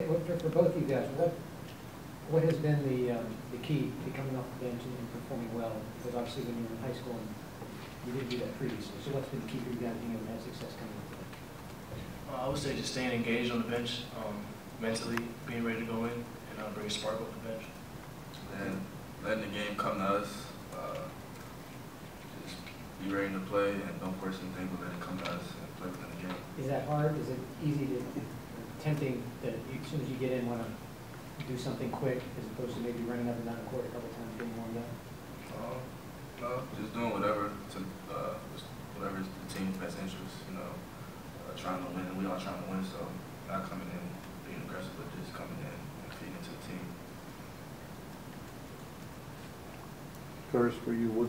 Well, For, for both of you guys, what, what has been the, um, the key to coming off the bench and and performing well? Because obviously when you were in high school, and you didn't do that previously, so what's been the key for you guys being able to have success coming off the bench? Uh, I would say just staying engaged on the bench, um, mentally, being ready to go in, and uh, bring a spark off the bench. and letting the game come to us. Uh, just be ready to play and don't force anything, but let it come to us and play within the game. Is that hard? Is it easy to, tempting that you- as soon as you get in, want to do something quick as opposed to maybe running up and down the court a couple times, getting warmed up? Um, no, just doing whatever to uh, whatever is the team's best interest. You know, uh, trying to win. And we all trying to win, so not coming in being aggressive, but just coming in and feeding into the team. Curtis, for you, what,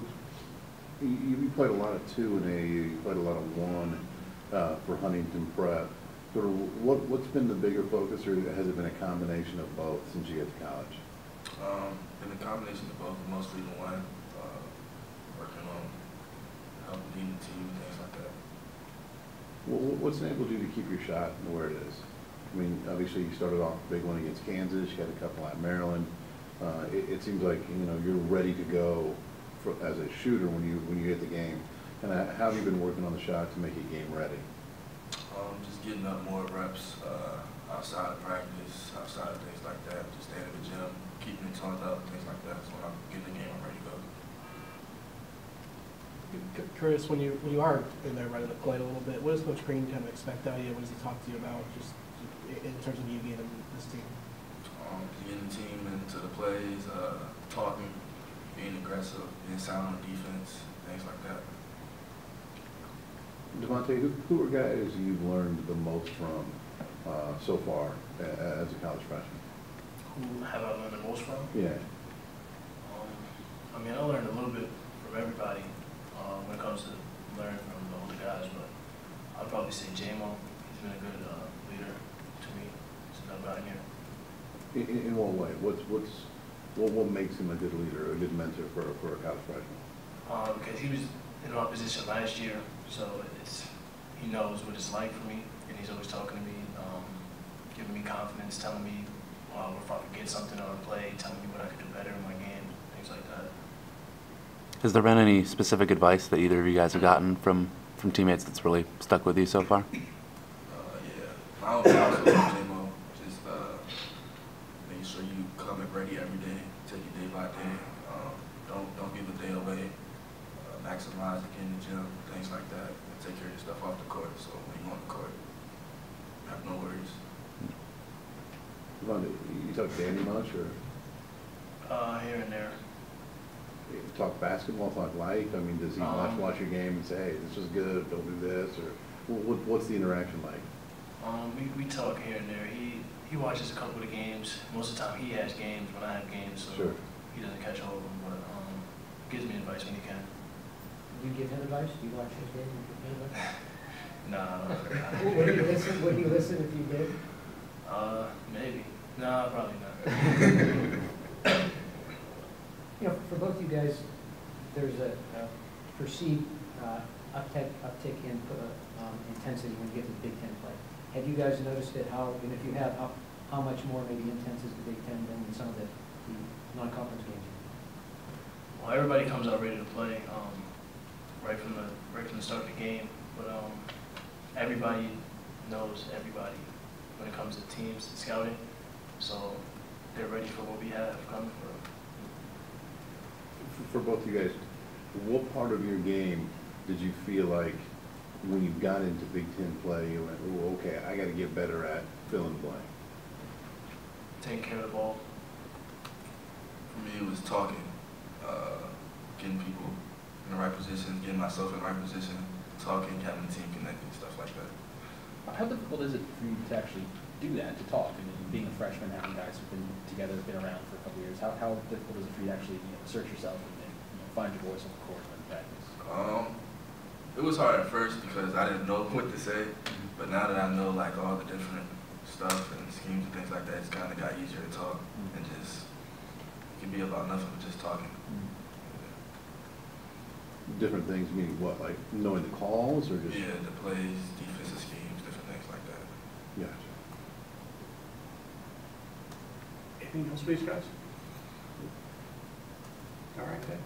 you, you played a lot of two in AAU, you played a lot of one, uh, for Huntington Prep. Sort of, what, what's been the bigger focus, or has it been a combination of both since you get to college? Um, been a combination of both, mostly the one, uh, working on helping lead the team, things like that. What, what's enabled you to keep your shot where it is? I mean, obviously, you started off a big one against Kansas, you had a couple at Maryland. Uh, it, it seems like, you know, you're ready to go for, as a shooter when you, when you hit the game. And uh, how have you been working on the shot to make it game ready? Um, just getting up more reps, uh, outside of practice, outside of things like that, just staying in the gym, keeping it toned up, things like that. So when I get in the game, I'm ready to go. C- Curtis, when you, when you are in there running the play a little bit, what does Coach Crean kind of expect out of you? What does he talk to you about, just in terms of you being in this team? Um, getting the team into the plays, uh, talking, being aggressive, being sound on defense, things like that. Devonte, who, who are guys you've learned the most from uh, so far as a college freshman? Who have I learned the most from? Yeah. Um, I mean, I learned a little bit from everybody uh, when it comes to learning from the older guys, but I'd probably say J-Mo. He's been a good uh, leader to me since I've gotten here. In, in in what way? What's, what's, what, what makes him a good leader, a good mentor for, for a college freshman? Um, because he was in my position last year, so it's he knows what it's like for me, and he's always talking to me, um, giving me confidence, telling me uh, if I could get something on a play, telling me what I could do better in my game, things like that. Has there been any specific advice that either of you guys have gotten from, from teammates that's really stuck with you so far? Uh, yeah, my own house with JMO, just, uh, making sure you come in ready every day, take it day by day. Um, don't, don't give a day away. Maximize again in the gym, things like that, and take care of your stuff off the court. So when you're on the court, you have no worries. Devonte, you talk to Danny much, or Uh, here and there. you talk basketball, talk life? I mean, does he watch, Um, watch your game and say, hey, this was good, don't do this, or what, what's the interaction like? Um, we, we talk here and there. He he watches a couple of the games. Most of the time, he has games when I have games, so Sure. he doesn't catch all of them. But um, gives me advice when he can. Do you give him advice? Do you watch his game and give him advice? Nah, don't forgot. Would he listen, would he listen if you did? Uh, maybe. Nah, probably not. You know, for both you guys, there's a a perceived uh, uptick, uptick in uh, um, intensity when you get to the Big Ten play. Have you guys noticed it, how, and if you have, how, how much more maybe intense is the Big Ten than some of the the non-conference games? Well, everybody comes out ready to play um, right from the right from the start of the game. But um, everybody knows everybody when it comes to teams and scouting, so they're ready for what we have coming for them. For- For both of you guys, what part of your game did you feel like when you got into Big Ten play, you went, oh, okay, I gotta get better at fill in the blank? Taking care of the ball. For me, it was talking, uh, getting people in the right positions, getting myself in the right position, talking, having the team connected, stuff like that. How difficult is it for you to actually do that, to talk? I mean, being a freshman, having guys who've been together, been around for a couple years, how, how difficult is it for you to actually, you know, assert yourself and, and you know, find your voice on the court and practice? Um, it was hard at first because I didn't know what to say, but now that I know like all the different stuff and schemes and things like that, it's kind of got easier to talk and just it can be about nothing but just talking different things, meaning what, like knowing the calls or just? Yeah, the plays, defensive schemes, different things like that. Gotcha. Anything else, please, guys? All right, then.